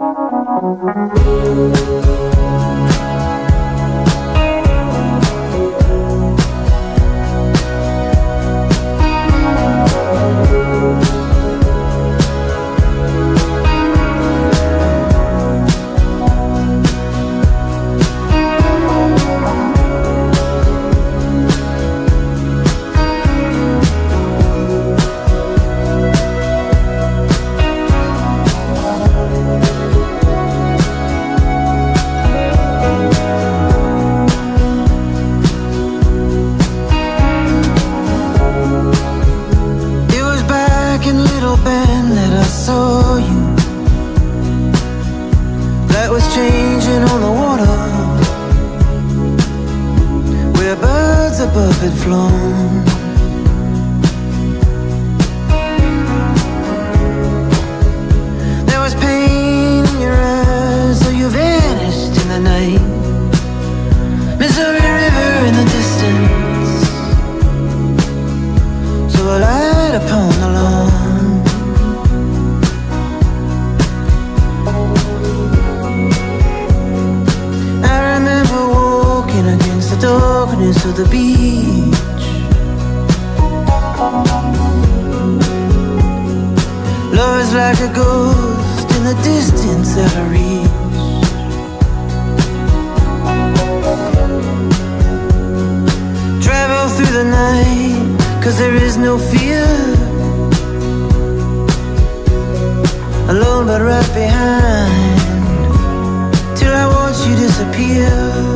Thank you. Light was changing on the water. Where birds above had flown. There was pain in your eyes, so you vanished in the night. Missouri River in the distance. So I light upon darkness of the beach Love is like a ghost in the distance out of reach Travel through the night, cause there is no fear. Alone but right behind, till I watch you disappear.